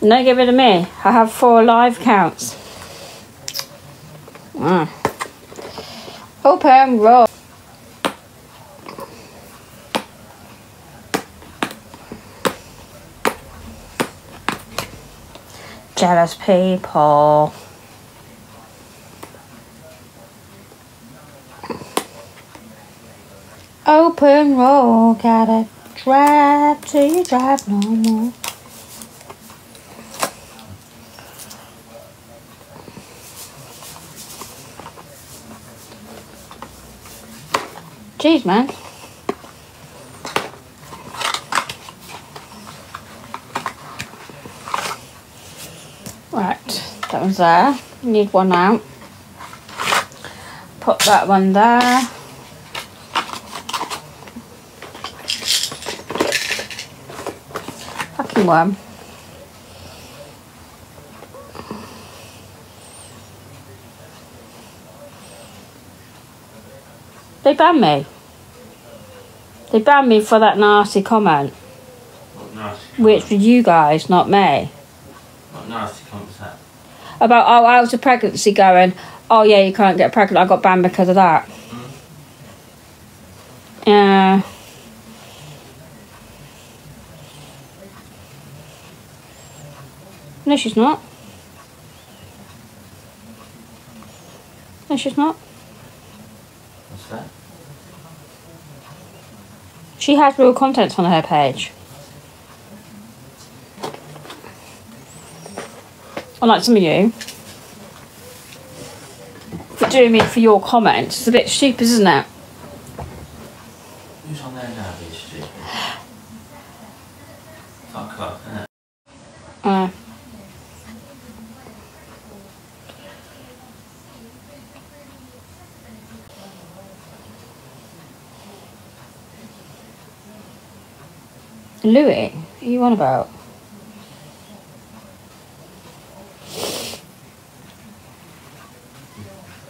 No, get rid of me. I have four live counts. Mm. Open roll. Jealous people. Open roll, gotta drive till you drive no more. Jeez, man. Right, that one's there. Need one out. Put that one there. Fucking worm. They banned me. They banned me for that nasty comment, What nasty which was you guys, not me. What nasty comments that? About oh, I was a pregnancy going. Oh yeah, you can't get pregnant. I got banned because of that. Hmm? Yeah. No, she's not. No, she's not. What's that? She has real content on her page. Unlike some of you. for doing me for your comments it's a bit stupid, isn't it? Who's on there now, you stupid? Fuck off, innit? Uh, Louis, who are you on about?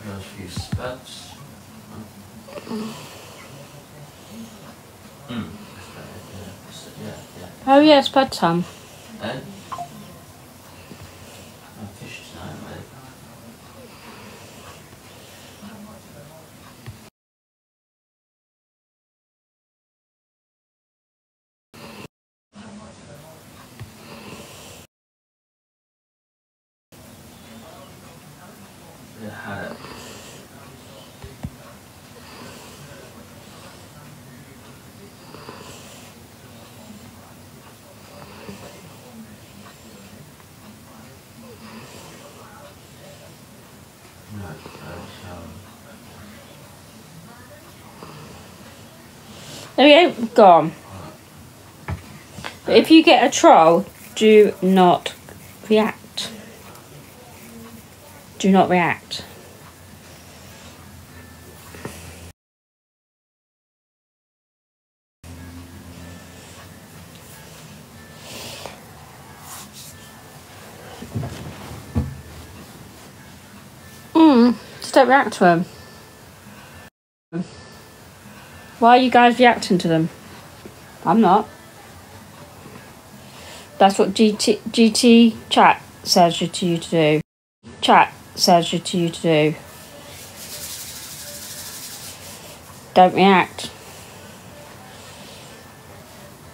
Got a few spuds. Hmm. That's better, yeah. That's- Yeah, yeah. Oh yeah, it's bedtime. Go, gone. But if you get a troll, do not react. Do not react. Mm, just don't react to them. Why are you guys reacting to them? I'm not. That's what GT, GT chat says you to you to do. Chat says you to you to do. Don't react.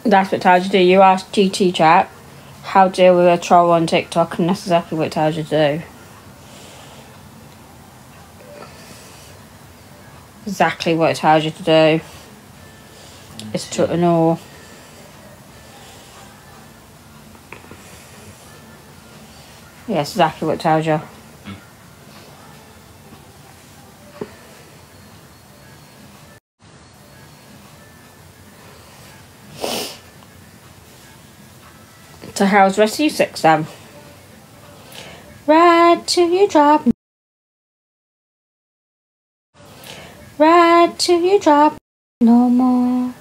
That's what it tells you to do. You ask GT chat how to deal with a troll on TikTok, and that's exactly what it tells you to do. Exactly what it tells you to do. Is to ignore. Yes, exactly what it tells you. So how's the rest of you six then? Ride till you drop. Ride till you drop no more.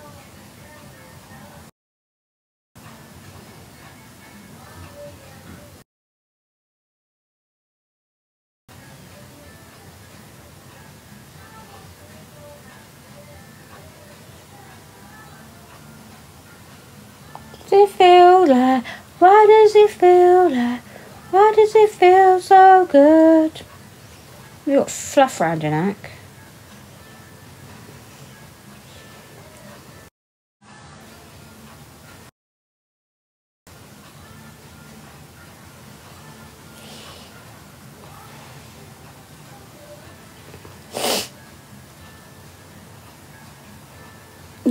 Do you feel like Why does it feel like? Why does it feel so good? You got fluff around your neck.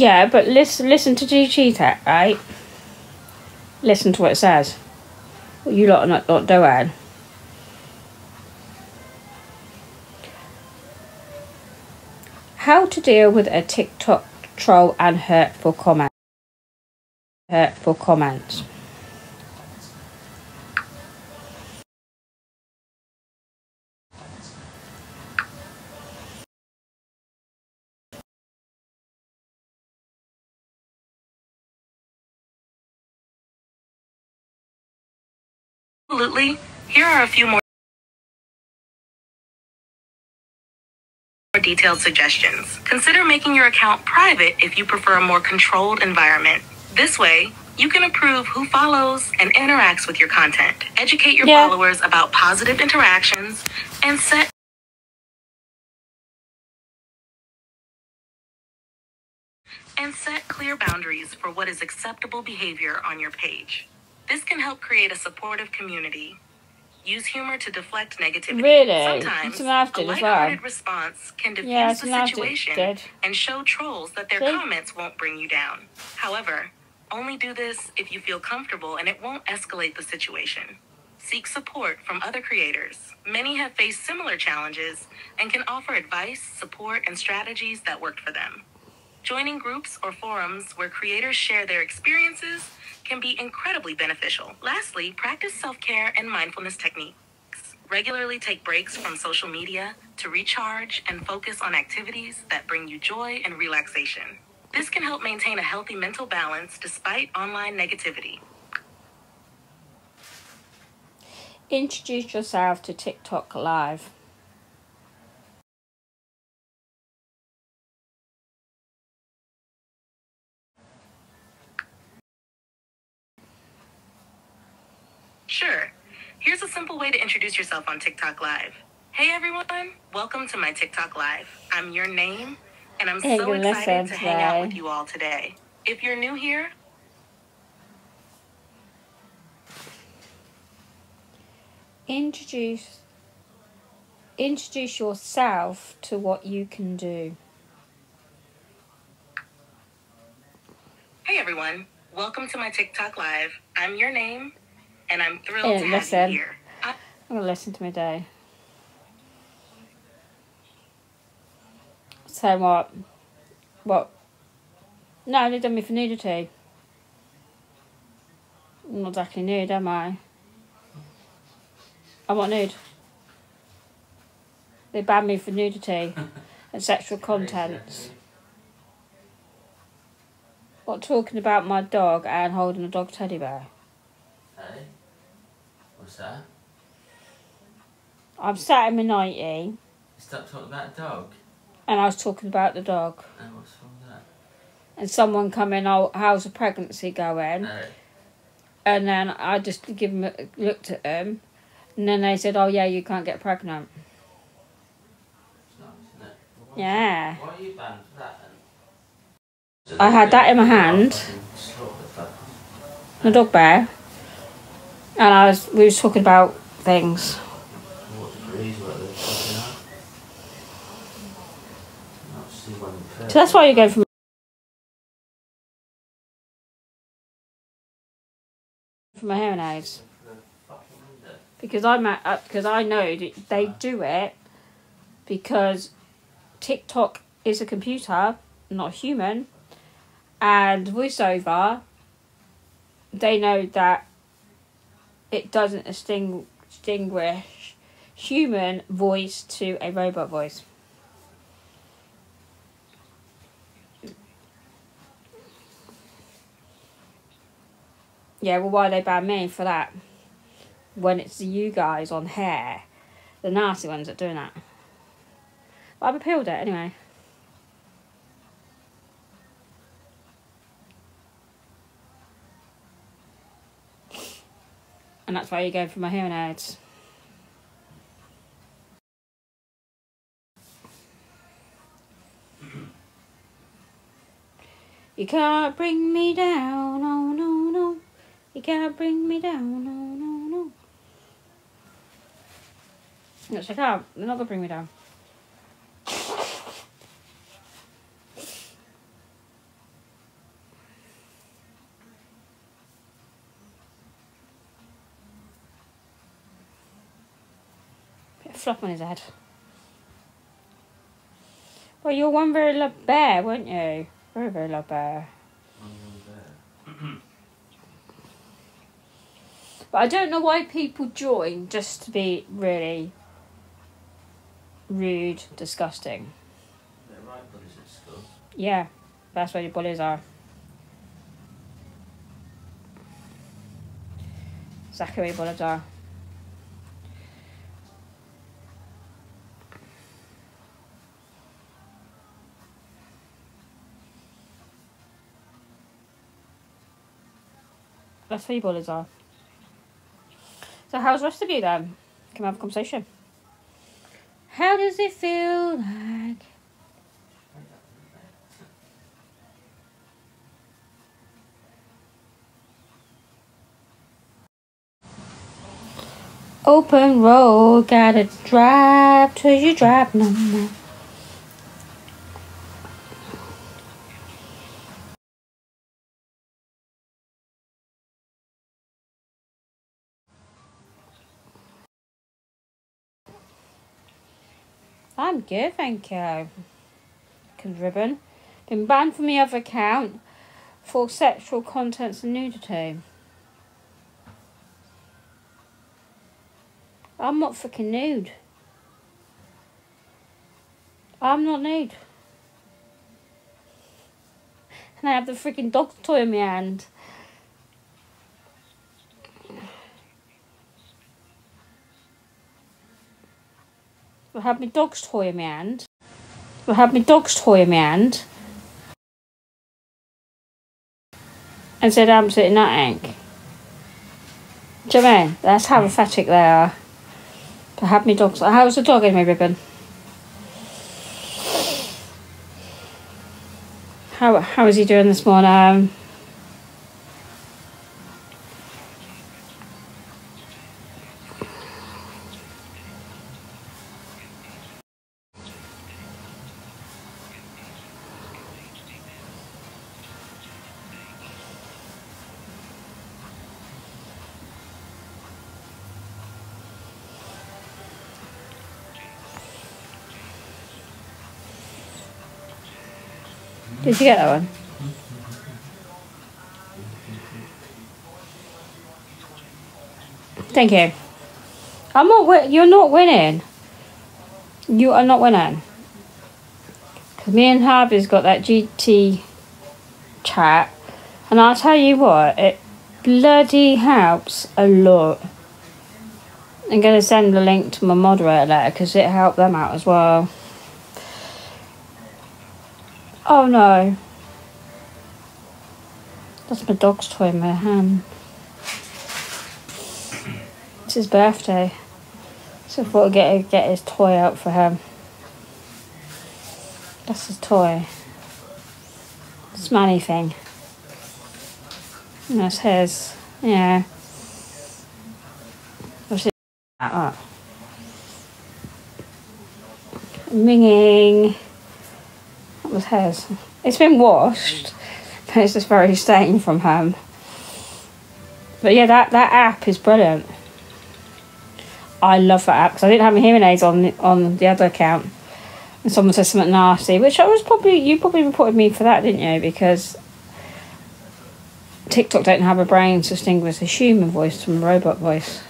Yeah, but listen, listen to GG Tech, right? Listen to what it says. You lot are not, not doing. How to deal with a TikTok troll and hurtful comment. Hurtful comments. Here are a few more detailed suggestions. Consider making your account private if you prefer a more controlled environment. This way, you can approve who follows and interacts with your content. Educate your Yeah. followers about positive interactions and set and set clear boundaries for what is acceptable behavior on your page. This can help create a supportive community. Use humor to deflect negativity. Really? Sometimes a lighthearted well. response can diffuse Yeah, the situation and show trolls that their See? comments won't bring you down. However, only do this if you feel comfortable and it won't escalate the situation. Seek support from other creators. Many have faced similar challenges and can offer advice, support, and strategies that worked for them. Joining groups or forums where creators share their experiences can be incredibly beneficial. Lastly, practice self care and mindfulness techniques. Regularly take breaks from social media to recharge and focus on activities that bring you joy and relaxation. This can help maintain a healthy mental balance despite online negativity. Introduce yourself to TikTok Live. Sure. Here's a simple way to introduce yourself on TikTok Live. Hey everyone, welcome to my TikTok Live. I'm your name, and I'm Hey, so excited to hang out with you all today. If you're new here, Introduce introduce yourself to what you can do. hey everyone, welcome to my TikTok Live. I'm your name, and I'm thrilled Hey, to have listen. you here. I- I'm gonna listen to my day. So what? What? No, they done me for nudity. I'm not exactly nude, am I? I'm not nude. They banned me for nudity and sexual contents. What talking about my dog and holding a dog teddy bear? Hey? What's that? I'm sat in my nightie Stop talking about dog. and I was talking about the dog. And what's wrong with that? and someone come in, oh, how's the pregnancy going? Hey. And then I just give them, a, looked at them, and then they said, oh yeah, you can't get pregnant. Nice? Why- Yeah. Why are you banned for that then? I had that in my hand. The dog bear, and I was, we was talking about things. What degrees were they fucking up? Not see one So that's why you go from from my hearing aids because I'm at uh, because I know that they do it because TikTok is a computer, not a human, and voiceover. They know that it doesn't distinguish human voice to a robot voice. Yeah, well, why they ban me for that? When it's you guys on hair, the nasty ones that doing that. But I've appealed it anyway. And that's why you're going for my hearing aids. You can't bring me down, oh no, no. You can't bring me down, no, no, no. Yes, I can't. They're not gonna bring me down. Fluff on his head. Well, you're one very loved bear, weren't you? Very, very loved bear. But I don't know why people join just to be really rude, disgusting. They're right bullies at school. Yeah, that's where your bullies are. Zachary bullies are. That's where your bullies are. So how's the rest of you then? Can we have a conversation? How does it feel like? Open road, gotta drive till you drive more. I'm good, thank you. Cause ribbon. Been banned from the other account for sexual contents and nudity. I'm not freaking nude. I'm not nude. And I have the freaking dog toy in my hand. I have my dog's toy in my hand. I have my dog's toy in my hand. And said I'm sitting that ink. Do you I mean? That's how pathetic they are. To have me dogs. How's the dog anyway, Ribbon? How how is he doing this morning? Did you get that one? Thank you. I'm not. You're not winning. You are not winning. Cause me and Harvey's got that GT chat, and I'll tell you what, it bloody helps a lot. I'm gonna send the link to my moderator letter because it helped them out as well. Oh no. That's my dog's toy in my hand. It's his birthday. So I thought I'd get, get his toy out for him. That's his toy. It's Smelly thing. And that's his. Yeah. What's it? That up. Was hers. It's been washed, but it's just very stained from him. But yeah, that, that app is brilliant. I love that app because I didn't have my hearing aids on the, on the other account, and someone said something nasty, which I was probably you probably reported me for that, didn't you? Because TikTok don't have a brain to distinguish a human voice from a robot voice.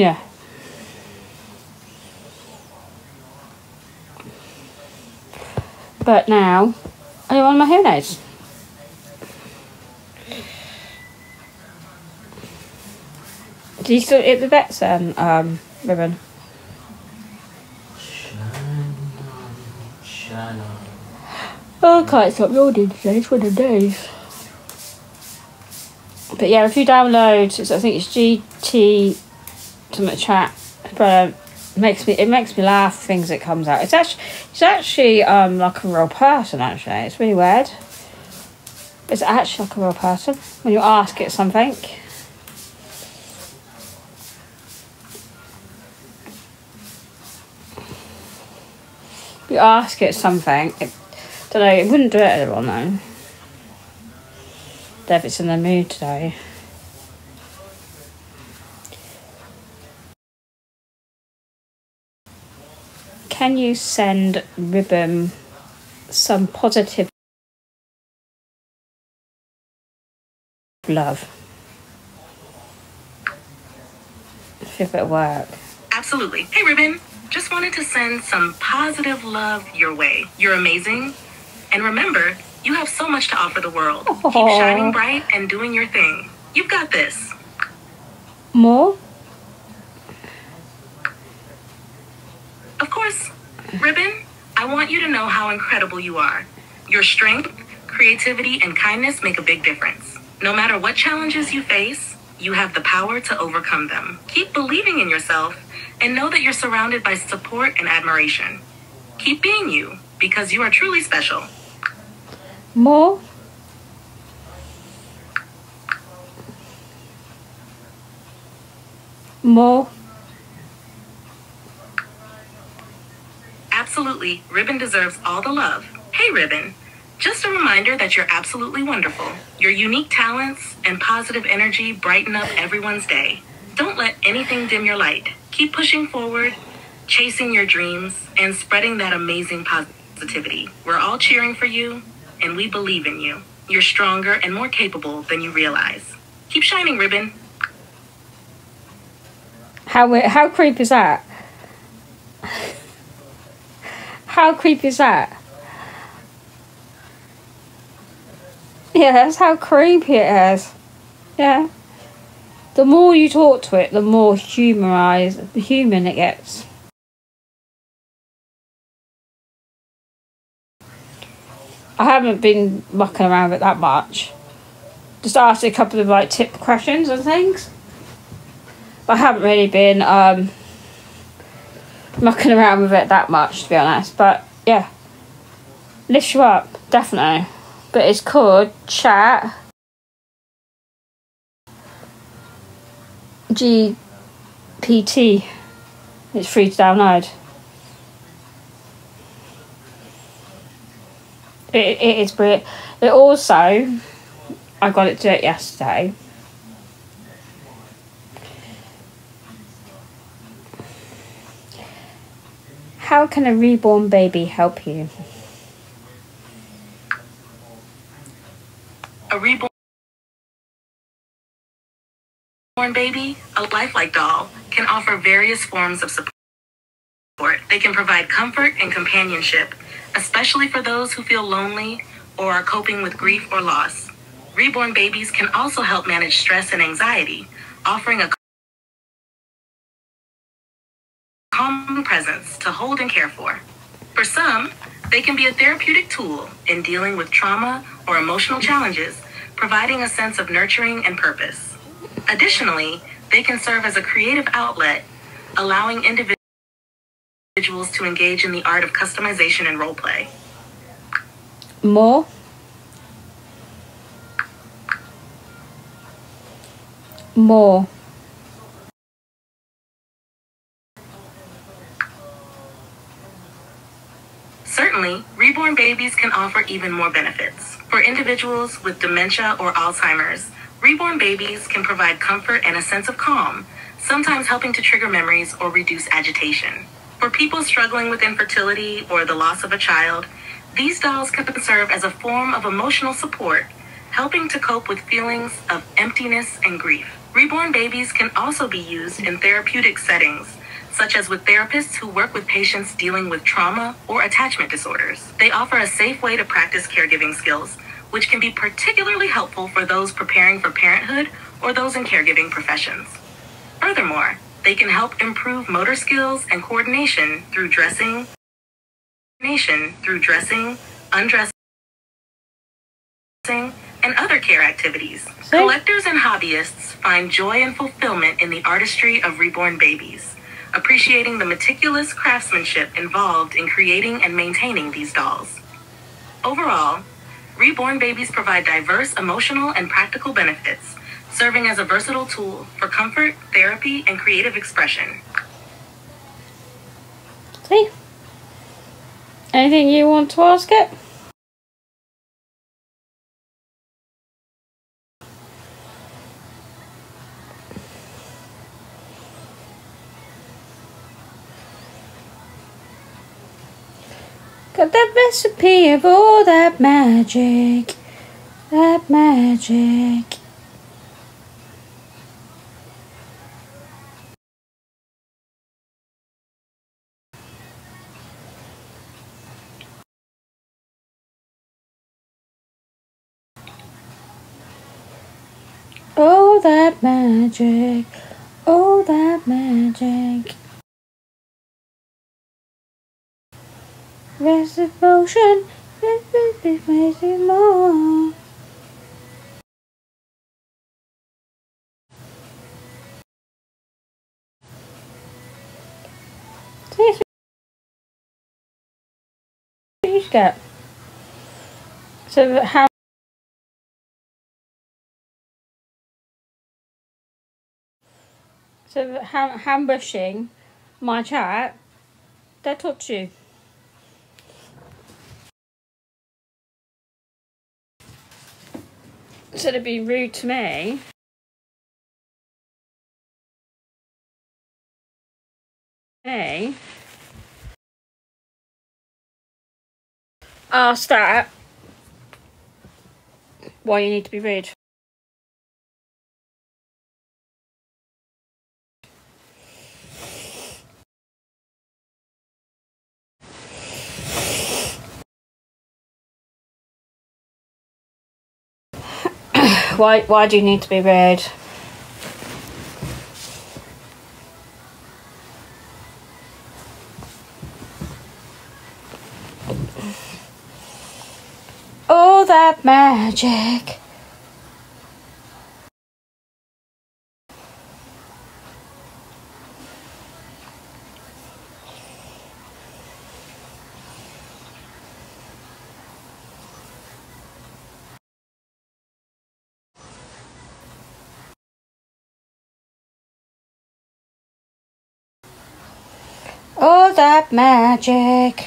Yeah. But now, I want my hearing aids. Do you still eat the vets then, um, Ribbon? Oh, I can't stop yawning today. It's one of the days. But yeah, if you download, I think it's GT something chat, but it makes me it makes me laugh. Things that comes out. It's actually it's actually um like a real person. Actually, it's really weird. It's actually like a real person when you ask it something. You ask it something. It, don't know. It wouldn't do it at all though. David's in the mood today. Can you send Ribbon some positive love? If it work. Absolutely. Hey, Ribbon. Just wanted to send some positive love your way. You're amazing. And remember, you have so much to offer the world. Keep shining bright and doing your thing. You've got this. More? Of course, Ribbon, I want you to know how incredible you are. Your strength, creativity, and kindness make a big difference. No matter what challenges you face, you have the power to overcome them. Keep believing in yourself and know that you're surrounded by support and admiration. Keep being you because you are truly special. More? More? Absolutely, Ribbon deserves all the love. Hey, Ribbon. Just a reminder that you're absolutely wonderful. Your unique talents and positive energy brighten up everyone's day. Don't let anything dim your light. Keep pushing forward, chasing your dreams, and spreading that amazing positivity. We're all cheering for you, and we believe in you. You're stronger and more capable than you realize. Keep shining, Ribbon. How how creepy is that? How creepy is that? Yeah, that's how creepy it is. Yeah. The more you talk to it, the more humorized, human it gets. I haven't been mucking around with it that much. Just asked a couple of like tip questions and things. But I haven't really been um, mucking around with it that much, to be honest. But yeah, lifts you up, definitely. But it's called Chat GPT. It's free to download. It, it is brilliant. It also, I got it to it yesterday. How can a reborn baby help you? A reborn baby, a lifelike doll, can offer various forms of support. They can provide comfort and companionship, especially for those who feel lonely or are coping with grief or loss. Reborn babies can also help manage stress and anxiety, offering a calm presence to hold and care for. For some, they can be a therapeutic tool in dealing with trauma or emotional challenges, providing a sense of nurturing and purpose. Additionally, they can serve as a creative outlet, allowing individuals to engage in the art of customization and role play. More? More. Certainly, reborn babies can offer even more benefits. For individuals with dementia or Alzheimer's, reborn babies can provide comfort and a sense of calm, sometimes helping to trigger memories or reduce agitation. For people struggling with infertility or the loss of a child, these dolls can serve as a form of emotional support, helping to cope with feelings of emptiness and grief. Reborn babies can also be used in therapeutic settings, such as with therapists who work with patients dealing with trauma or attachment disorders. They offer a safe way to practice caregiving skills, which can be particularly helpful for those preparing for parenthood or those in caregiving professions. Furthermore, they can help improve motor skills and coordination through dressing, coordination through dressing, undressing, and other care activities. Collectors and hobbyists find joy and fulfillment in the artistry of reborn babies, appreciating the meticulous craftsmanship involved in creating and maintaining these dolls. Overall, reborn babies provide diverse emotional and practical benefits, serving as a versatile tool for comfort, therapy, and creative expression. See? Anything you want to ask it? Got recipe of all that magic. That magic. Oh, that magic. Oh, that magic. Rest of motion. Makes me more. Get. So how So ham- ambushing my chat, they touch you. Instead of being rude to me. Hey. Ask that why you need to be rude. Why why do you need to be rude? Oh, that magic. Oh, that magic.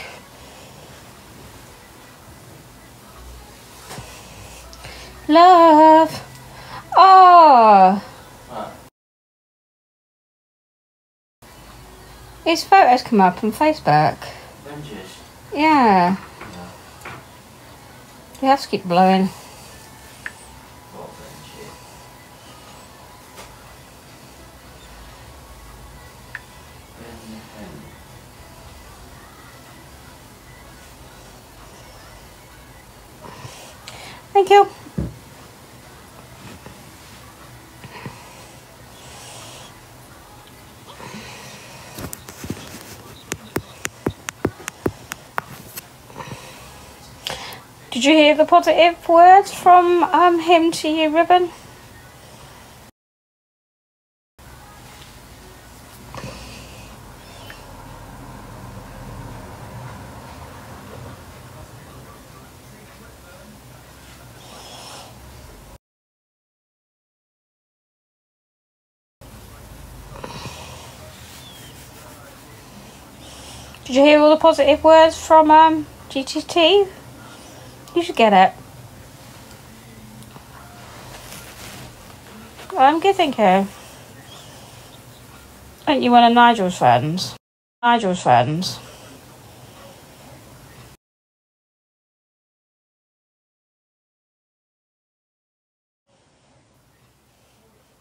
Love. Oh. His photos come up on Facebook. Avengers. Yeah. No. You have to keep blowing. Did you hear the positive words from um, him to you, Ribbon? Did you hear all the positive words from um, GTT? You should get it. I'm thank you. Aren't you one of Nigel's friends? Nigel's friends.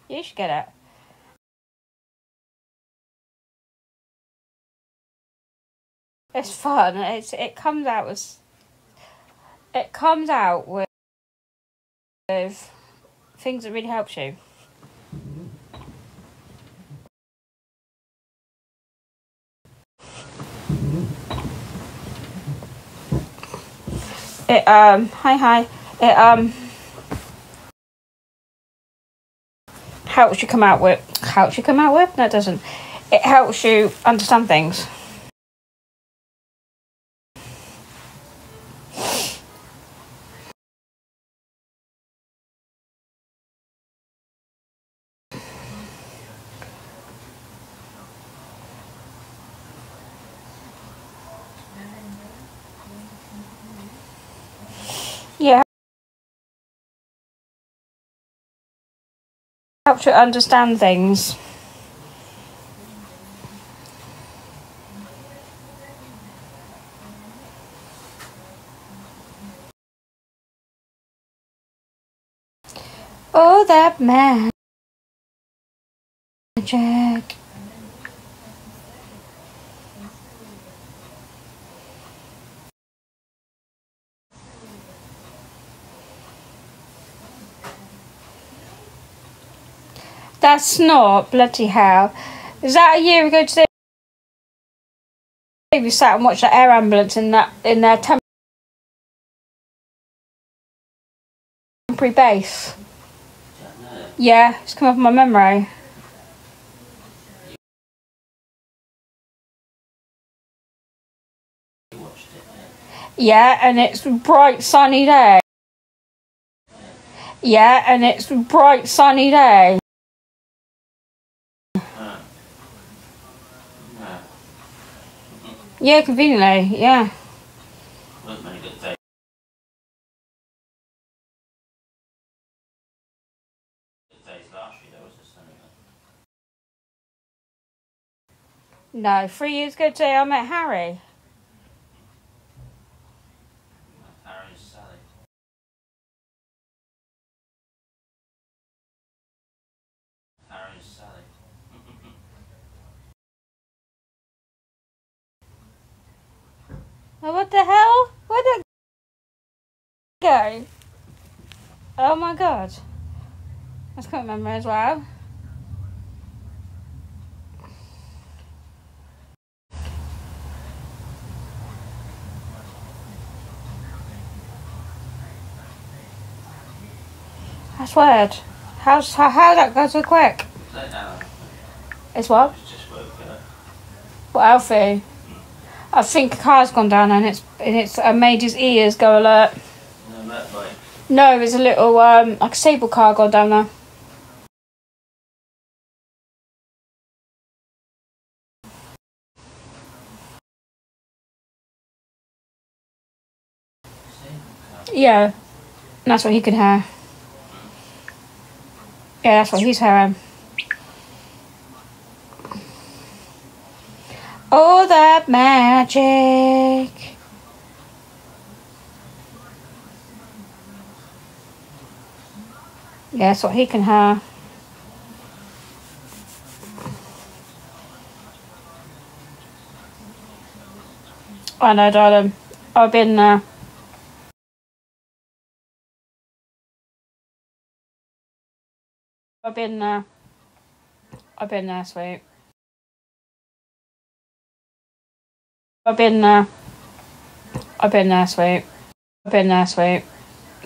You should get it. It's fun. It's it comes out as it comes out with, with things that really helps you. It um hi hi it um helps you come out with helps you come out with no it doesn't it helps you understand things. Helps you understand things Oh, that man! magic. That's not bloody hell. Is that a year ago today? We sat and watched the air ambulance in that in their temporary base. Yeah, it's come up in my memory. Yeah. And it's bright sunny day. Yeah, and it's bright sunny day. Uh, no. Yeah, conveniently. Yeah. Wasn't many good days. Good days last year, though, was conveniently, yeah. No, three years ago today I met. Harry and Sally. Harry and Sally. Oh, what the hell? Where'd it go? Oh my god. That's quite a memory as well. That's weird. How's how how that go so quick? It's what? It's just up. What Alfie? I think a car's gone down and it's and it's uh, made his ears go alert. No, that. No, there's a little um like a sable car gone down there. Yeah, and that's what he could hear. Yeah, that's what he's hearing. Oh, that magic. Yeah, what he can have. I know, darling. I've been there. I've been there. I've been there, sweet. I've been there. I've been there, sweet. I've been there, sweet.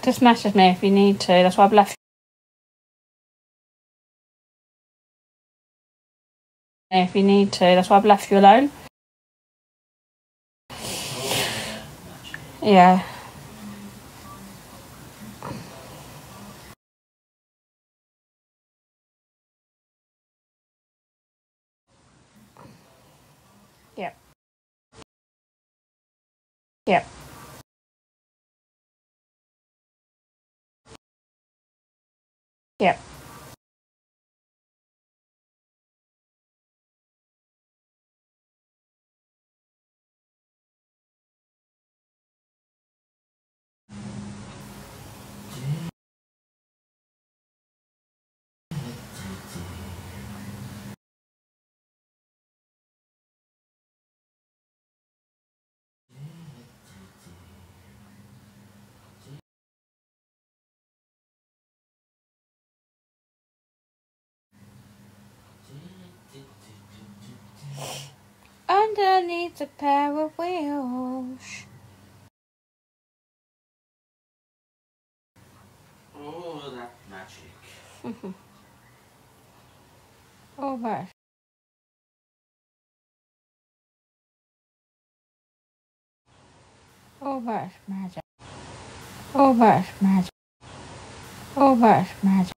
Just message me if you need to. That's why I've left. If you need to, that's why I've left you alone. Yeah. Yep. Yep. Underneath a pair of wheels. Oh, that magic. Oh, my. Oh, my magic. Oh, my magic. Oh, my magic.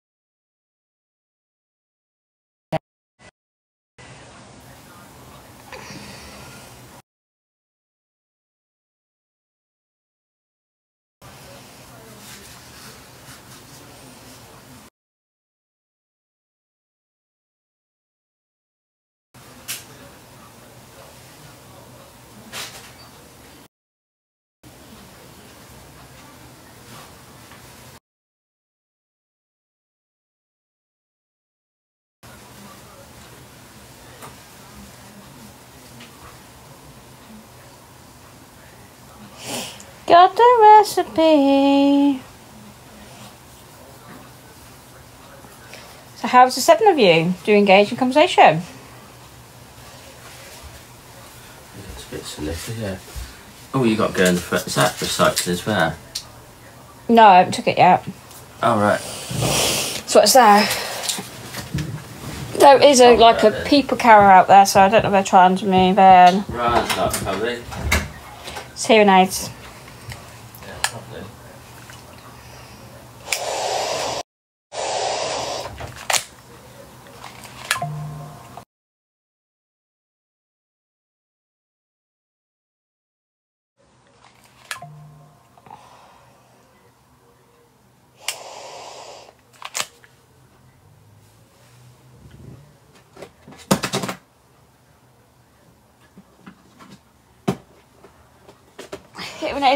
Got the recipe. So, how's the seven of you? Do you engage in conversation? It's a bit silly, yeah. Oh, you got going for is that recycling as well? No, I haven't took it yet. Oh right. So what's there? There is a like a people carrier out there, so I don't know if they're trying to move in. Right, not coming. It's hearing aids. Yeah, probably.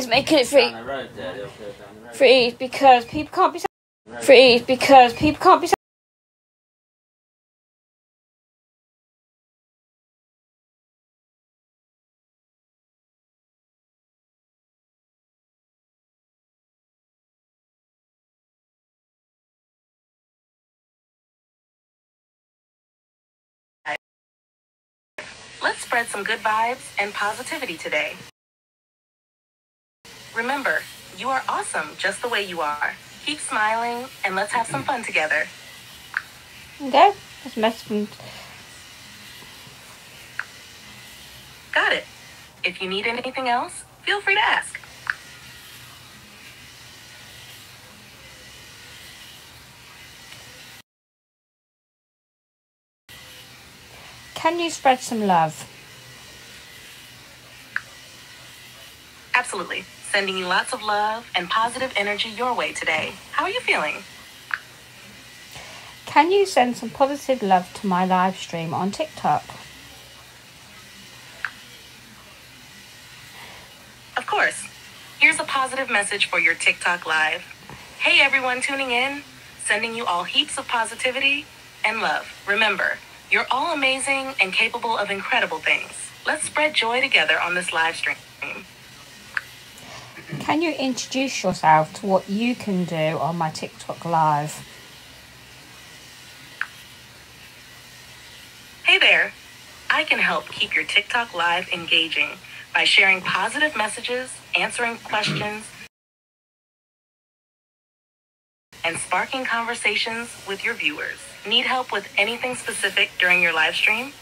Hearing making it free. Down the road there, they'll go down the road. Free because people can't be. Free because people can't be. Let's spread some good vibes and positivity today. Remember, you are awesome just the way you are. Keep smiling and let's have some fun together. Okay, just messaging. Got it. If you need anything else, feel free to ask. Can you spread some love? Absolutely. Sending you lots of love and positive energy your way today. How are you feeling? Can you send some positive love to my live stream on TikTok? Of course. Here's a positive message for your TikTok live. Hey everyone tuning in, sending you all heaps of positivity and love. Remember, you're all amazing and capable of incredible things. Let's spread joy together on this live stream. Can you introduce yourself to what you can do on my TikTok live? Hey there. I can help keep your TikTok live engaging by sharing positive messages, answering questions, and sparking conversations with your viewers. Need help with anything specific during your live stream?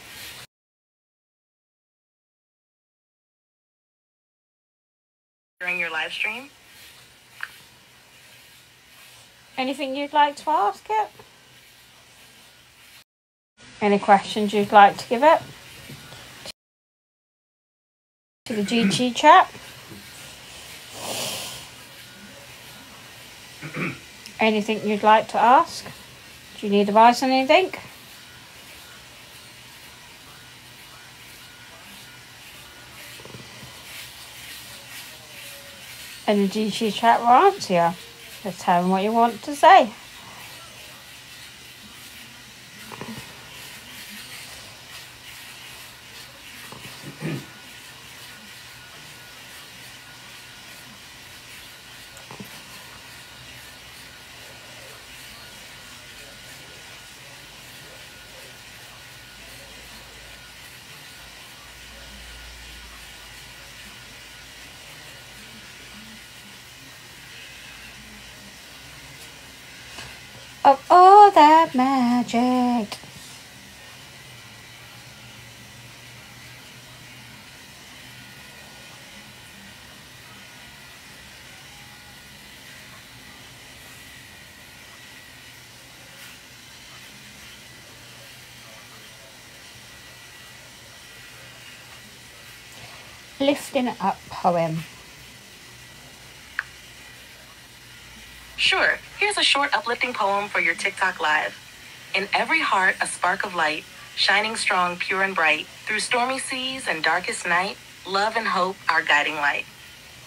During your live stream? Anything you'd like to ask it? Any questions you'd like to give it? To the GG chat? Anything you'd like to ask? Do you need advice on anything? GG chat will answer you. Just tell them what you want to say. magic. Lifting Up poem. A short uplifting poem for your TikTok live. In every heart, a spark of light, shining strong, pure and bright, through stormy seas and darkest night, love and hope, our guiding light.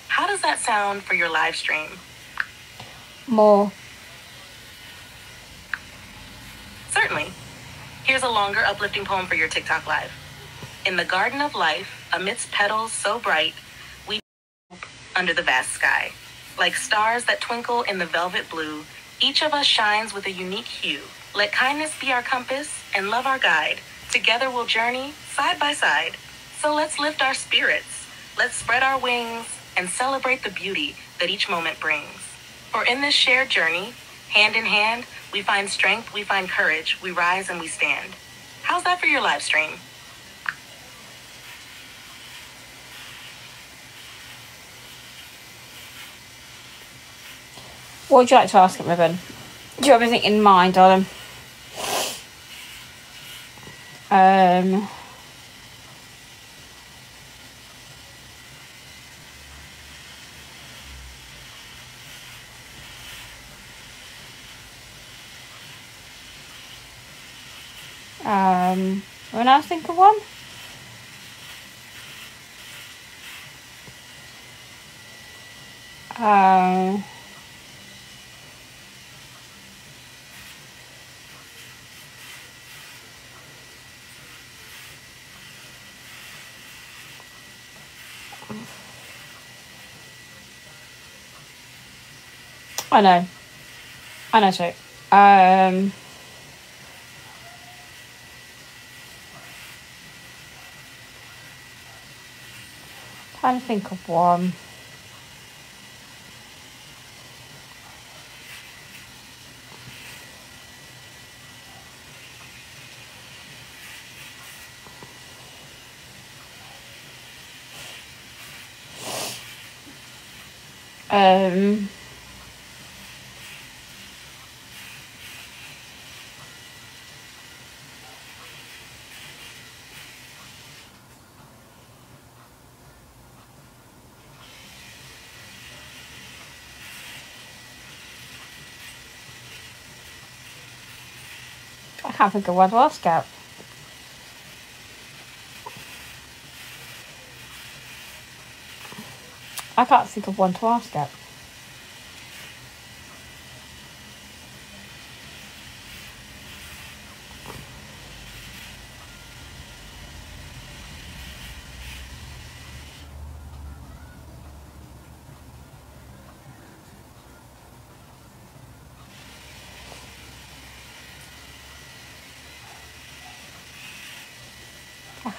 How does that sound for your live stream? More. Certainly. Here's a longer uplifting poem for your TikTok live. In the garden of life, amidst petals so bright, we under the vast sky. Like stars that twinkle in the velvet blue, each of us shines with a unique hue. Let kindness be our compass and love our guide. Together we'll journey side by side. So let's lift our spirits. Let's spread our wings and celebrate the beauty that each moment brings. For in this shared journey, hand in hand, we find strength, we find courage, we rise and we stand. How's that for your live stream? What would you like to ask him, Ribbon? Do you have anything in mind, darling? Um. Um, when I think of one. Um. I know. I know too. Um, trying to think of one. Um, I can't think of one to ask out. I can't think of one to ask out.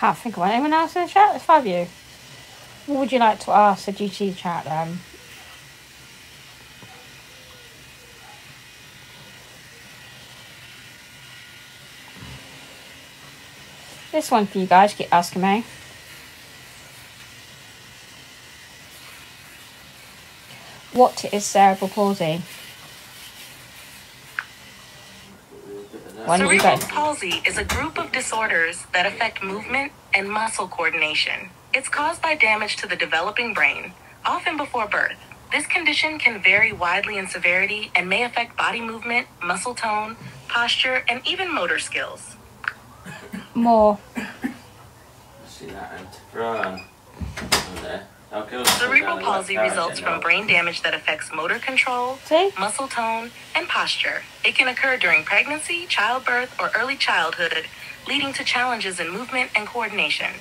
Can't think of one. Anyone else in the chat? There's five of you. What would you like to ask the GT chat then? This one for you guys, keep asking me. Eh? What is cerebral palsy? One of Cerebral palsy is a group of disorders that affect movement and muscle coordination. It's caused by damage to the developing brain, often before birth. This condition can vary widely in severity and may affect body movement, muscle tone, posture, and even motor skills. More. See that out. Right. Oh, there. I'll go sit Cerebral palsy results from brain damage that affects motor control, muscle tone, and posture. It can occur during pregnancy, childbirth, or early childhood, leading to challenges in movement and coordination.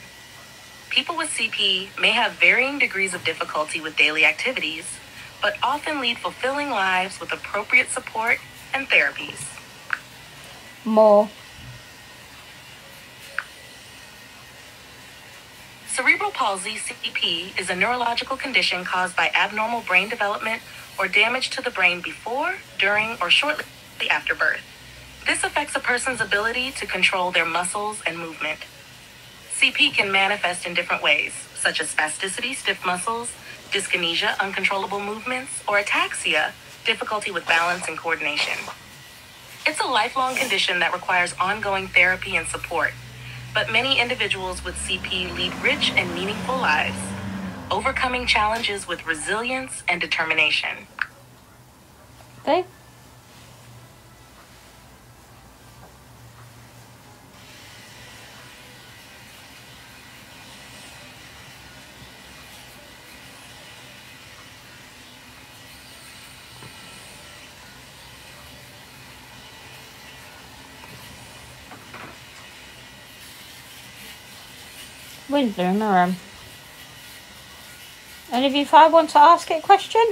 People with CP may have varying degrees of difficulty with daily activities, but often lead fulfilling lives with appropriate support and therapies. More. Palsy, CP, is a neurological condition caused by abnormal brain development or damage to the brain before, during, or shortly after birth. This affects a person's ability to control their muscles and movement. CP can manifest in different ways, such as spasticity, stiff muscles, dyskinesia, uncontrollable movements, or ataxia, difficulty with balance and coordination. It's a lifelong condition that requires ongoing therapy and support, but many individuals with CP lead rich and meaningful lives. overcoming challenges with resilience and determination. Mirror. And if you five want to ask a question?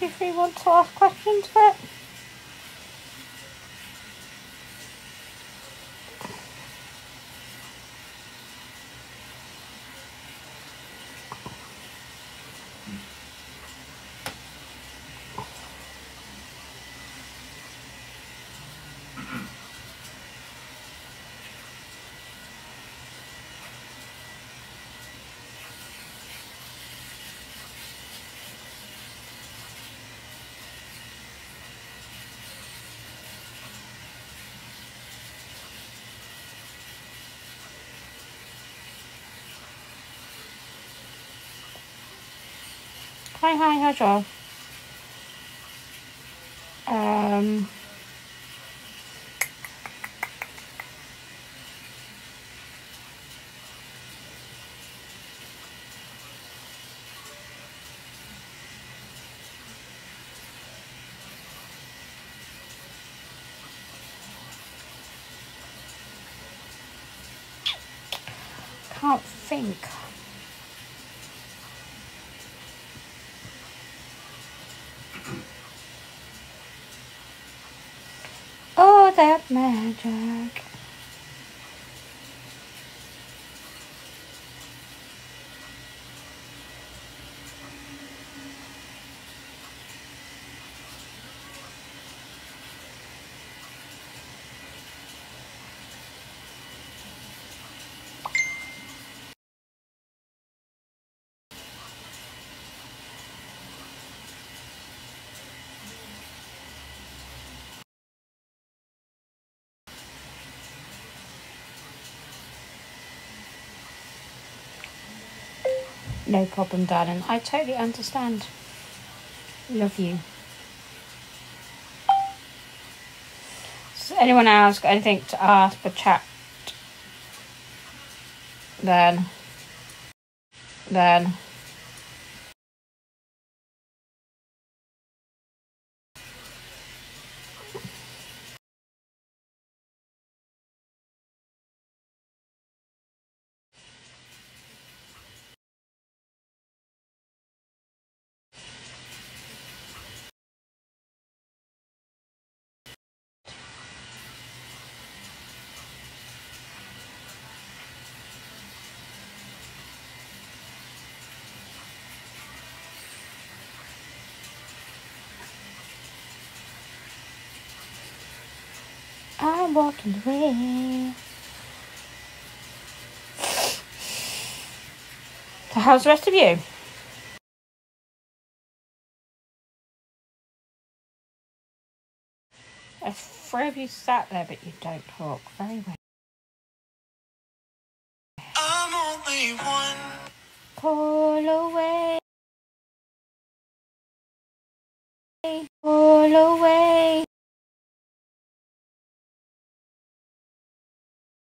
If you want to ask questions for it? Hi, hi, y'all? Um, can't think. Oh, that magic. No problem, darling. I totally understand. Love you. So anyone else got anything to ask for chat? Then. Then. Walking the way. So how's the rest of you? A three of you sat there, but you don't talk very well. I'm only one. Pull away. Pull away.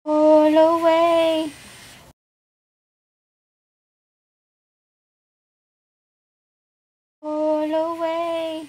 Pull away. Pull away.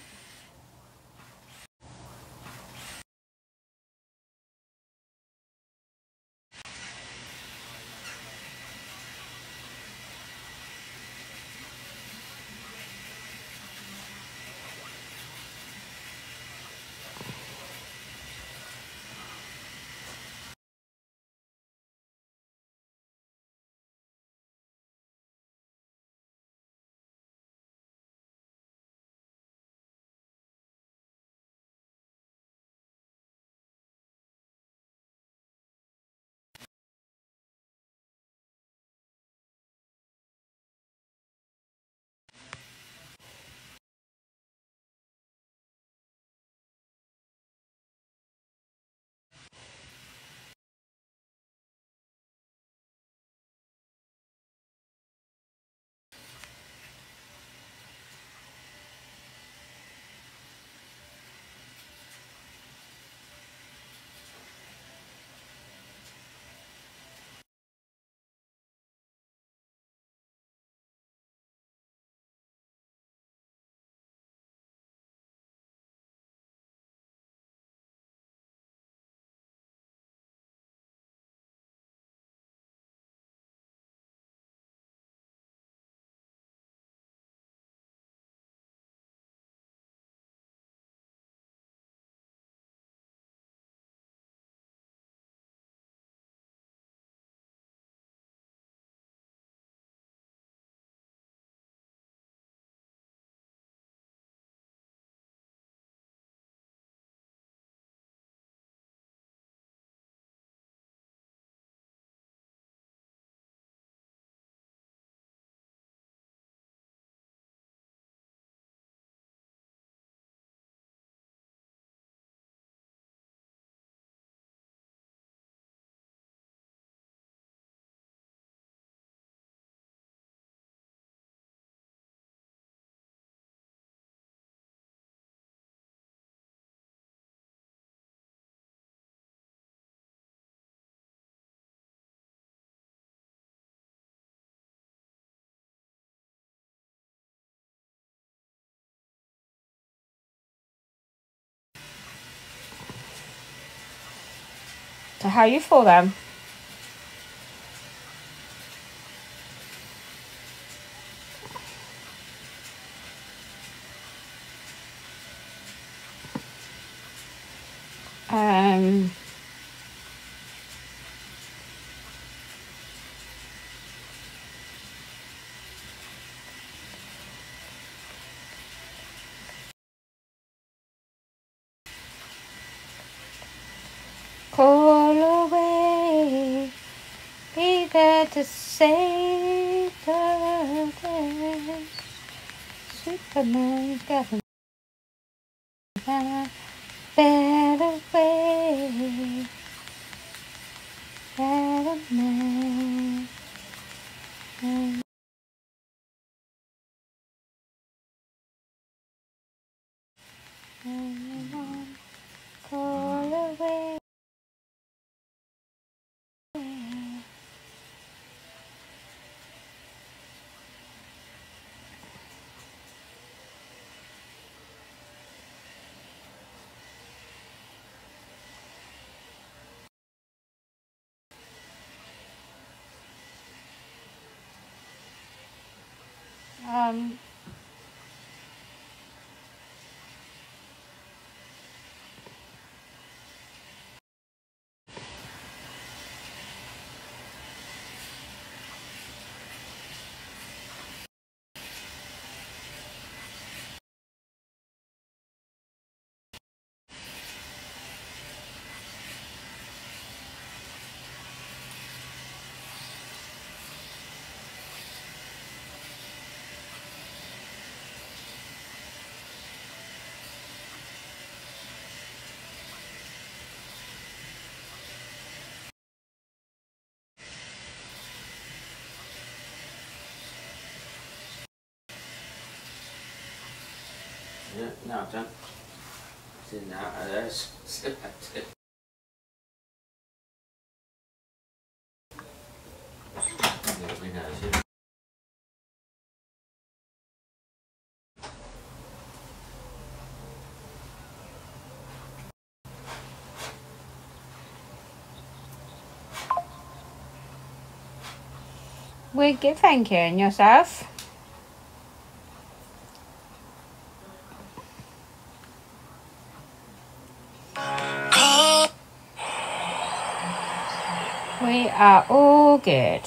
So how you for them? Um. Call away, be there to save the day. Superman got a better way, better man. Call away. Um, Yeah, now done. It's in and out of those. Still have to. Yeah, we know, see. we're good, thank you. And yourself? Are all good.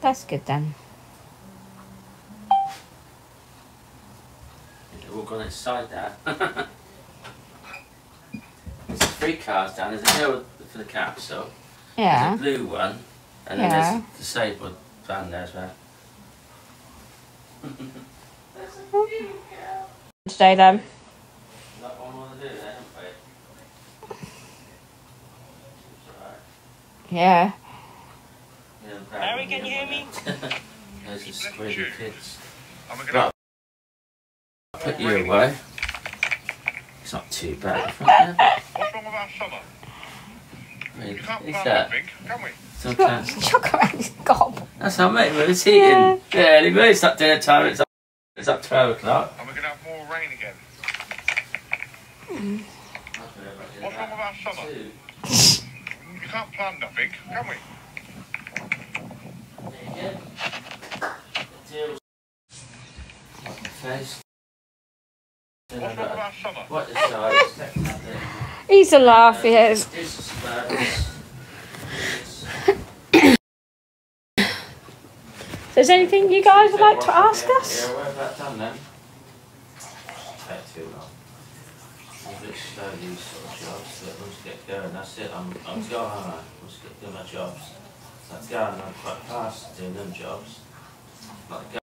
That's good then. All gone inside that. There's three cars down. There's a hill for the capsule. Yeah. There's a blue one. And then Yeah. there's a disabled van there as well. Today then. Got one more to do there, haven't we? It's alright. Yeah. Yeah, I'm proud Harry, can you hear me? Those are squiddy kids. I'm gonna Right. I'll put you away. It's not too bad. What's wrong with our summer? mean, We can't it's plan that. can we? Sometimes. Chocolate gob. That's how mate, it's heating. Yeah. Yeah, anyway, it's not dinner time, it's up, it's up 12 o'clock. And we're gonna have more rain again. What's wrong with our summer? you can't plan nothing, can we? Face. What's wrong with our summer? What the size? Take that there. He's a laugh, he is. This is about- So is there anything you guys would like to ask us? Yeah, where's that done then? Take too long. I'm a bit these sort of jobs, but once get going, that's it. I'm, I'm hmm. going, aren't I? Once get doing my jobs. So I'm I'm quite fast doing them jobs. Like,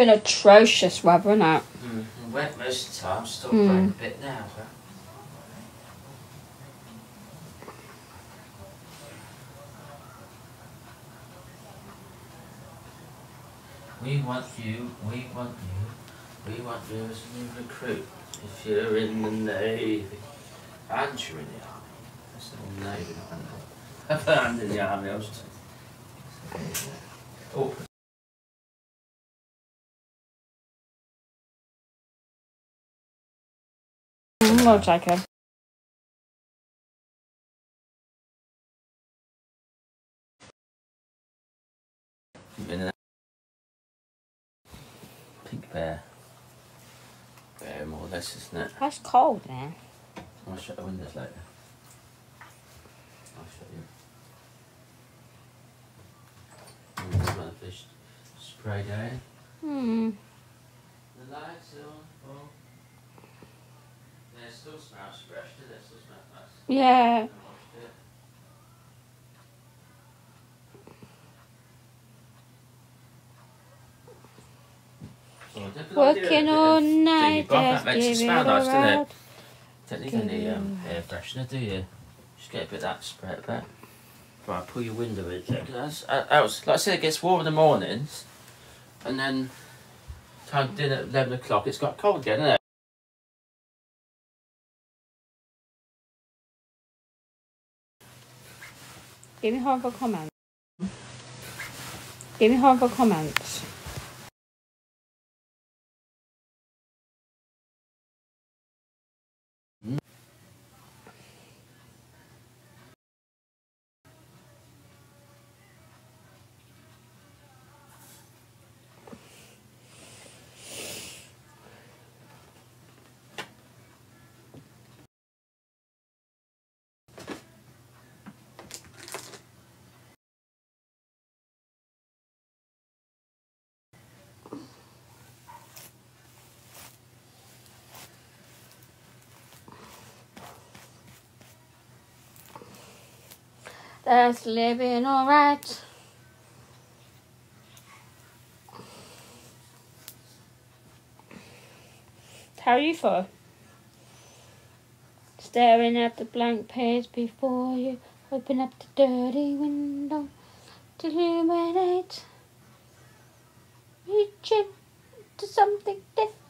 Been atrocious weather, isn't it? Mm, wet most of the time, still Mm. a bit now. But We want you, we want you, we want you as a new recruit. If you're in the Navy. And you're in the Army. That's the Navy, not the And in the Army, I was. Oh. Mm, Well, Jacob. You've been in a pink bear. Bear more or less, isn't it? That's cold man. I'll shut the windows later. I'll shut you. There's one of this spray down. Hmm. The lights are on. Oh. Yeah, it still smells fresh, doesn't it? Still smells nice. Yeah. I washed it. Don't put that Working all night, you've just that makes it give it smell nice, doesn't it? Don't need any um, air freshener, do you? Just get a bit of that spray back. Right, pull your window in. That's, uh, was, like I said, it gets warm in the mornings, and then time dinner at 11 o'clock, it's got cold again, isn't it? Me horrible comments. Me horrible comments. That's living alright. How are you for? Staring at the blank page before you, open up the dirty window to illuminate. Reaching to something different.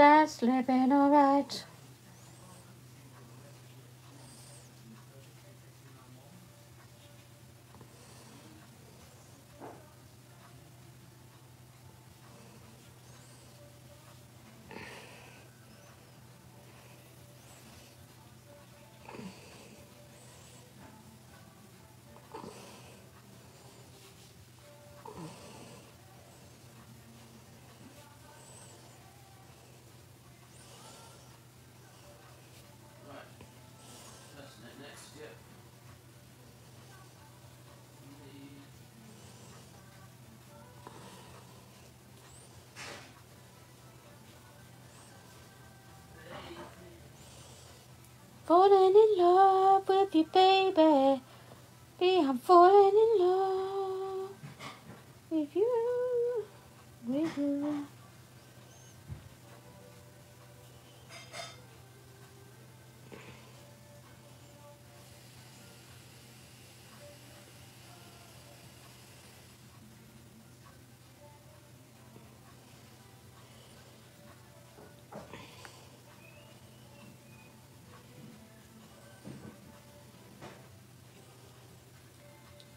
That's living alright. That's ne- next, yeah. Falling in love with you, baby. Be I'm falling in love with you, with you.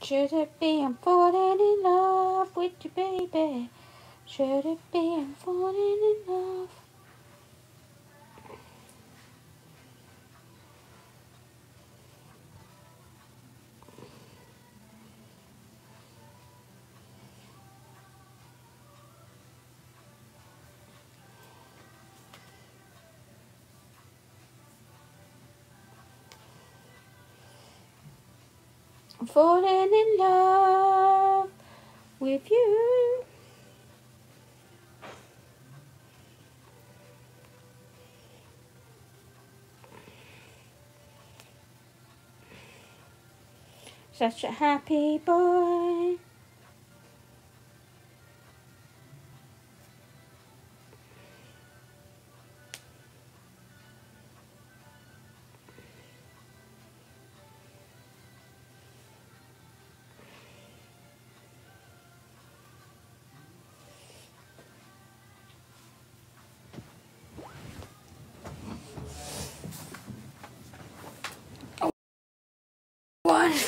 Should it be I'm falling in love with you, baby? Should it be I'm falling in love? I'm falling in love with you. Such a happy boy.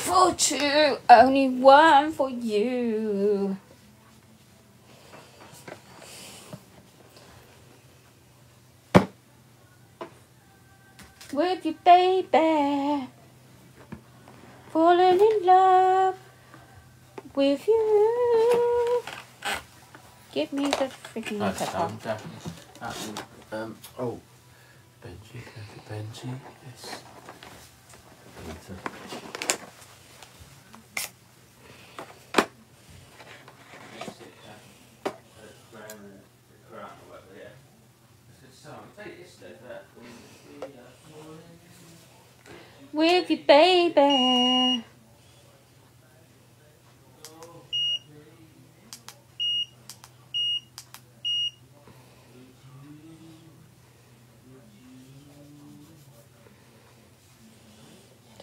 For two, only one for you. With you, baby. Falling in love with you. Give me the freaking That's pepper. um, definitely. Um, um, oh, Benji, Benji. Yes. Peter. With you, baby.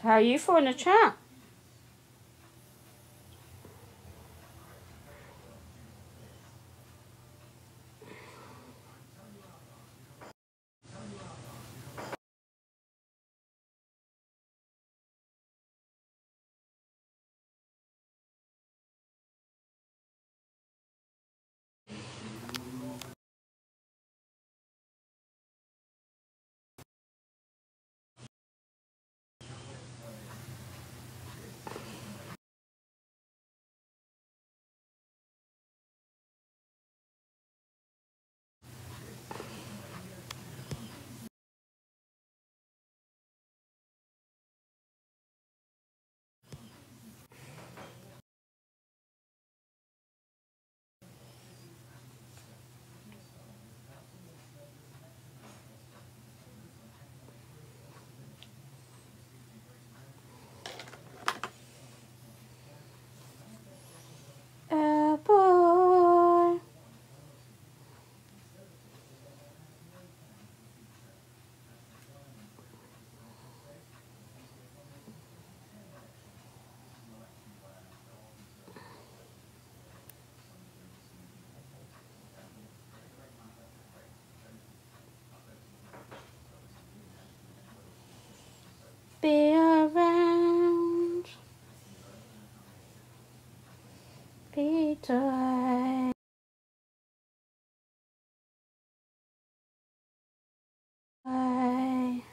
How are you for in the chat? Uh, boy. Be around. Peter. I-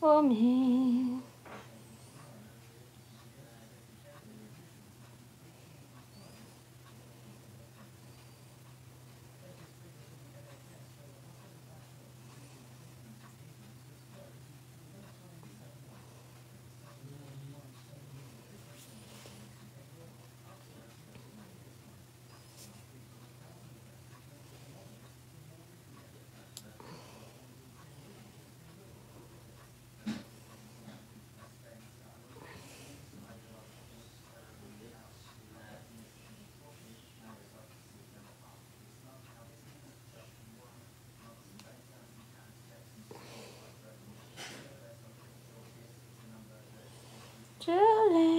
For me. Julie.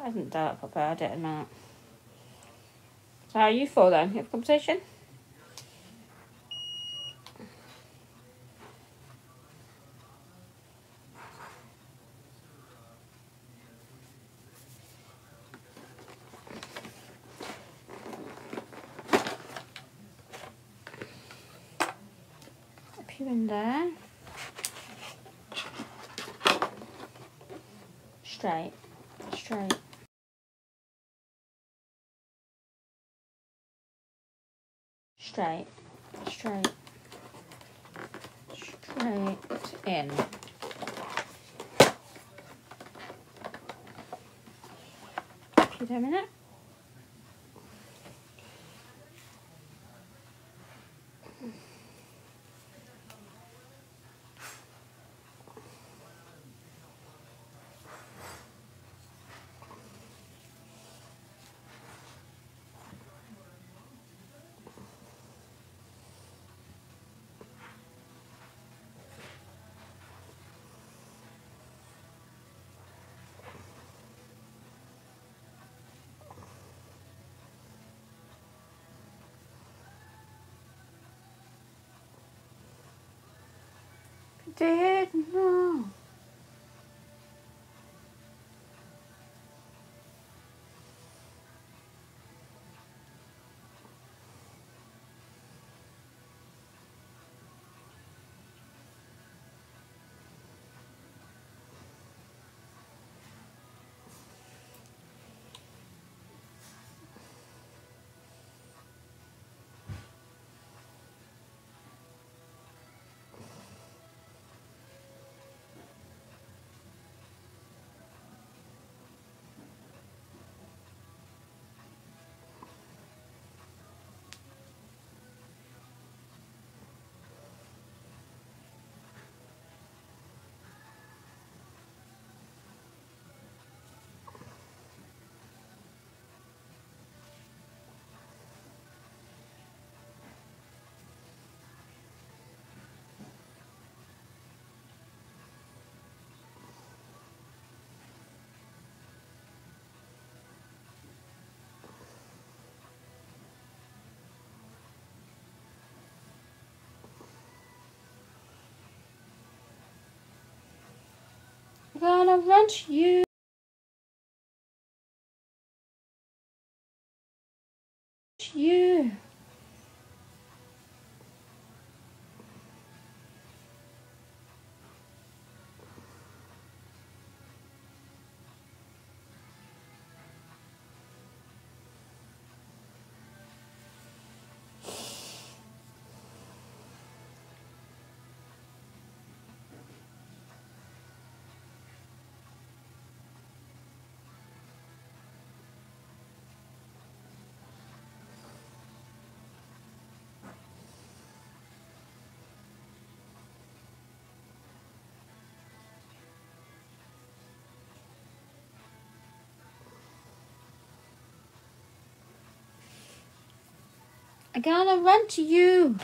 That isn't dark but I at a minute. So how are you for then? You have a conversation? you in there. Straight, straight. Straight, straight, straight in. Wait a minute. Didn't know. Gonna lunch you. You. I gotta run to you.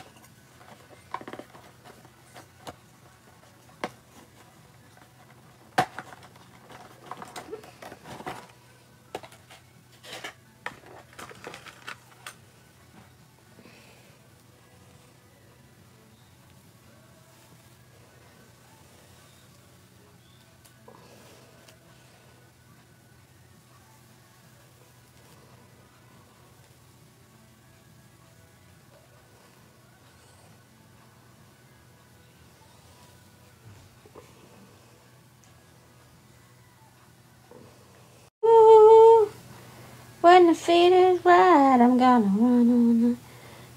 When the feet is right, I'm gonna run on,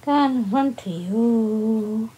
gonna run to you.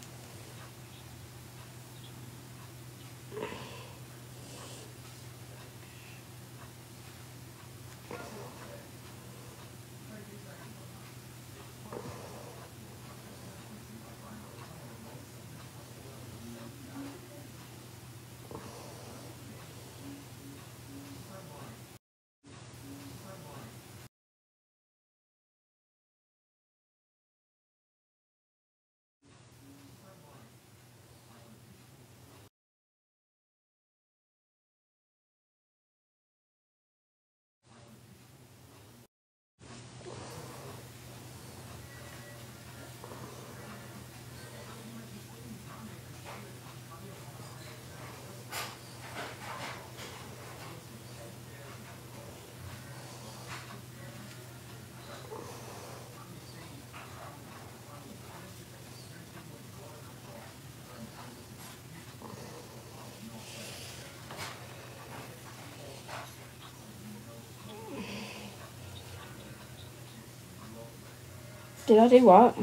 Did I do what?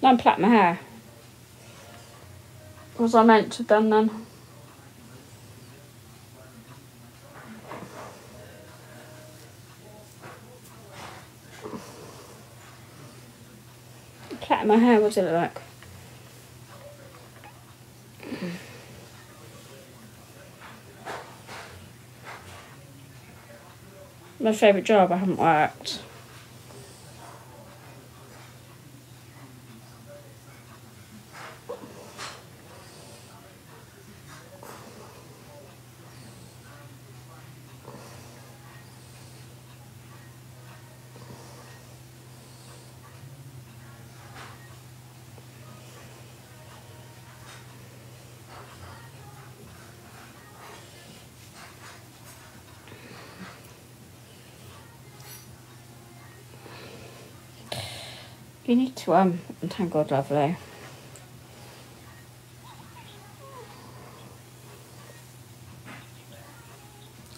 No, I'm plait my hair. Was I meant to done then? Plait my hair, what does it look like? My favourite job I haven't worked. To um thank God lovely.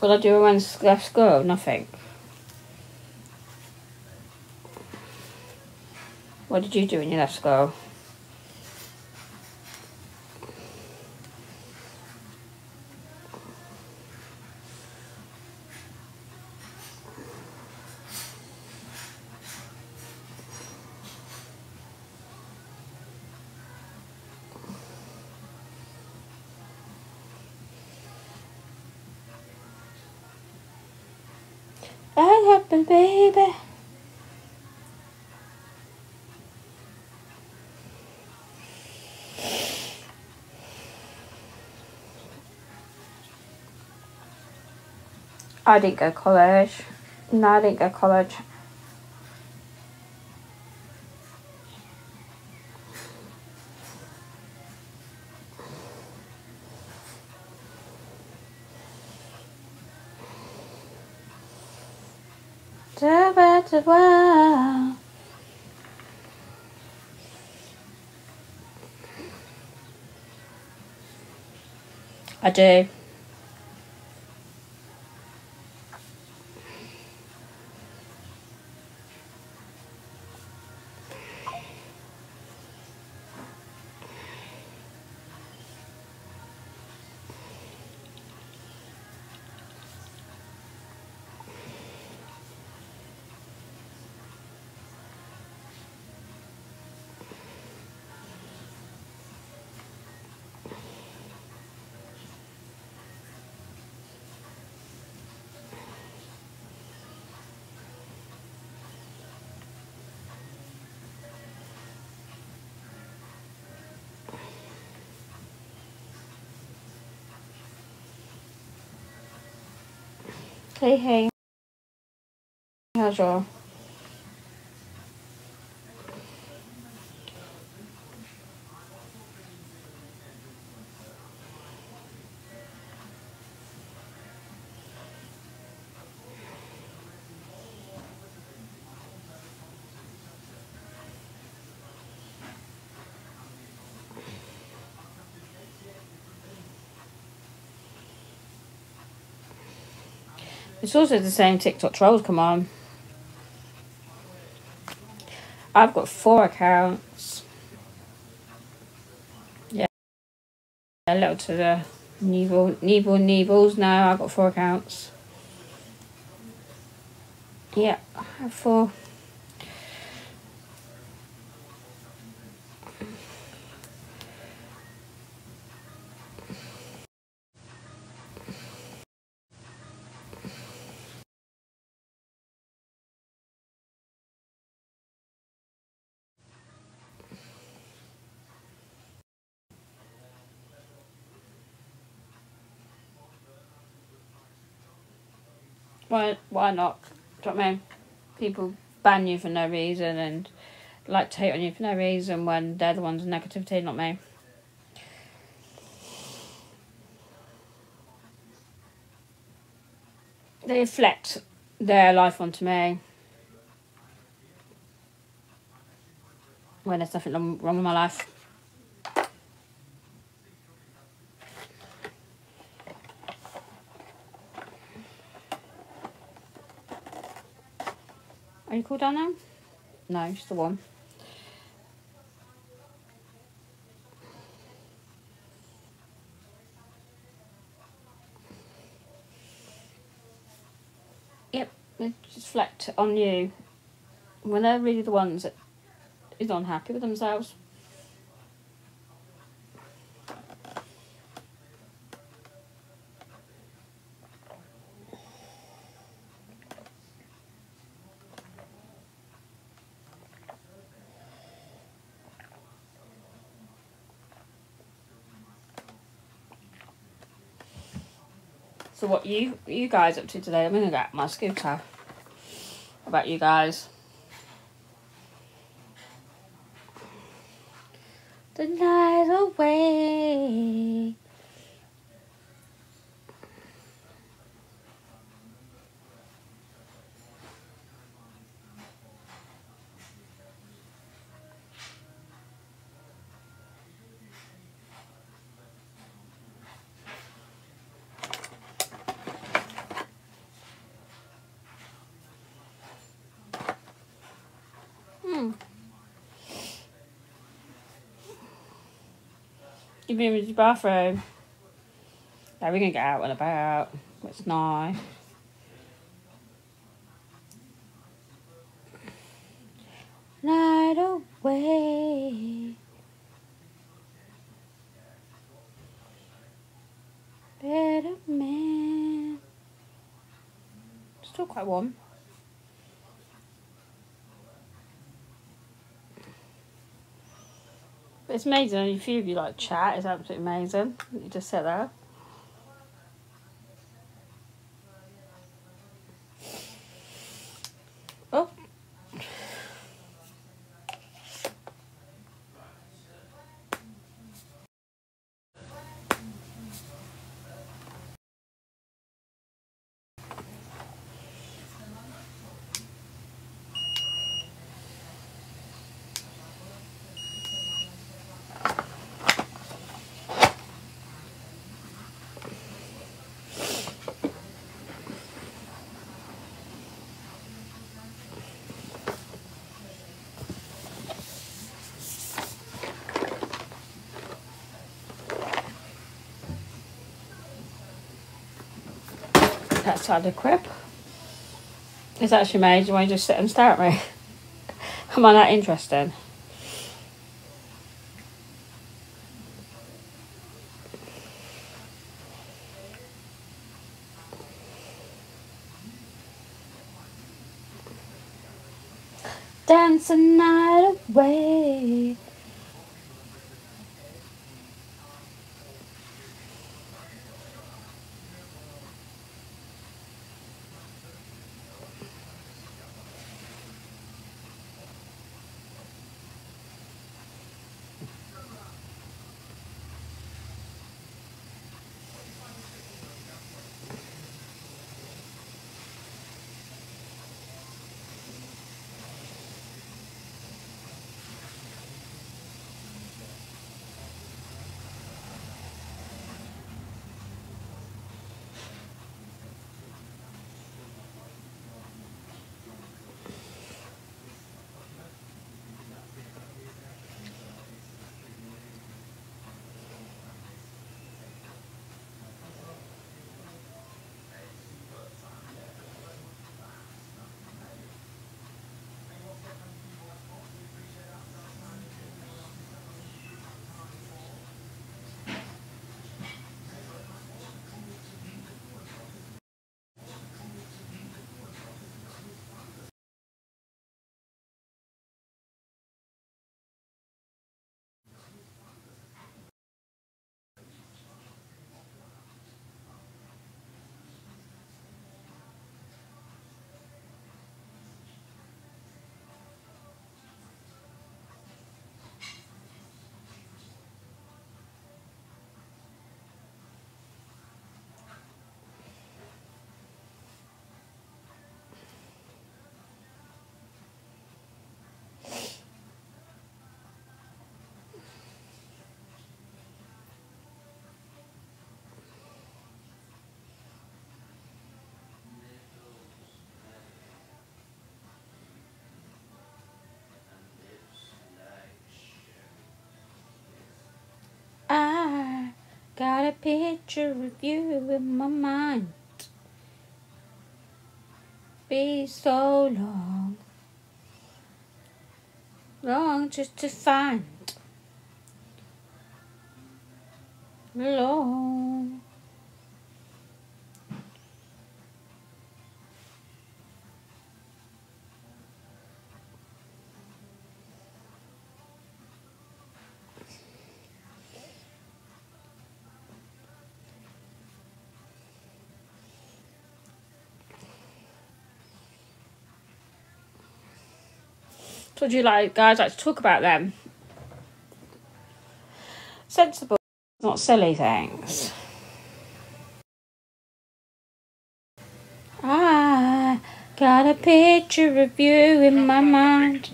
What I do when left school? Nothing. What did you do when you left school? I didn't go college. No, I didn't go college. Wa. I do. Hey, hey. How's your? It's also the same TikTok trolls, come on. I've got four accounts. Yeah. A little to the Neville, Neville, Neville's now. I've got four accounts. Yeah, I have four. Why, why not? Do you know what I mean? People ban you for no reason and like to hate on you for no reason when they're the ones with negativity, not me. They reflect their life onto me. When there's nothing wrong wrong with my life. Cool down now? No, just the one. Yep, just reflect on you. When they're really the ones that is unhappy with themselves. So what you you guys up to today? I'm gonna get my scooter. How about you guys? The night away. Hmm. Been in the bathroom. Now we're gonna get out and about. It's nice. Night away. Better man. Still quite warm. It's amazing. If you of you like chat, it's absolutely amazing. You just sit there. That's how the crib. It's actually made. You want to just sit and stare at me? Am I that interesting? Dance the night away. Got a picture of you in my mind. Be so long, long just to find. Long. So do you like guys like to talk about them? Sensible, not silly things. I got a picture of you in my mind.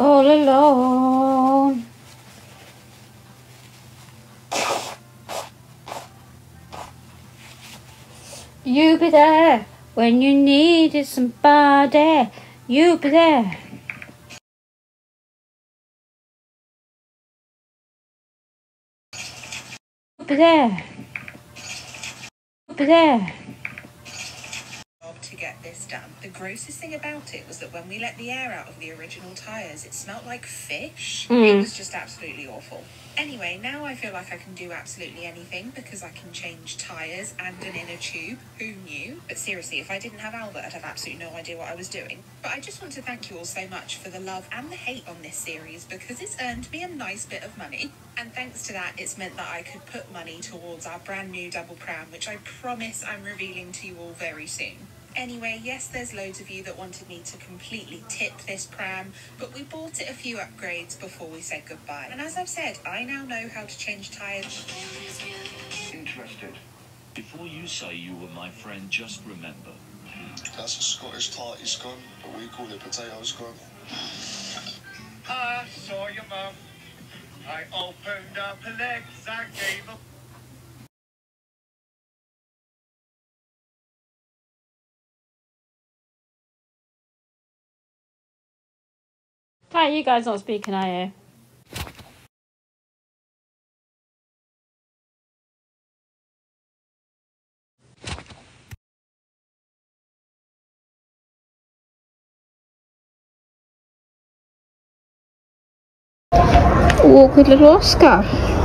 All alone. You be there when you needed somebody. You be there. You be there. You be there. to get this done. The grossest thing about it was that when we let the air out of the original tyres, it smelt like fish. It Mm. was just absolutely awful. Anyway, now I feel like I can do absolutely anything because I can change tyres and an inner tube. Who knew? But seriously, if I didn't have Albert, I'd have absolutely no idea what I was doing. But I just want to thank you all so much for the love and the hate on this series because it's earned me a nice bit of money. And thanks to that, it's meant that I could put money towards our brand new double pram, which I promise I'm revealing to you all very soon. Anyway, yes, there's loads of you that wanted me to completely tip this pram, but we bought it a few upgrades before we said goodbye. And as I've said, I now know how to change tyres. Interested. Before you say you were my friend, just remember. That's a Scottish tattie scone, but we call it potato scone. I saw your mum. I opened up her legs. I gave Right, you guys not speaking, are you? Awkward little Oscar.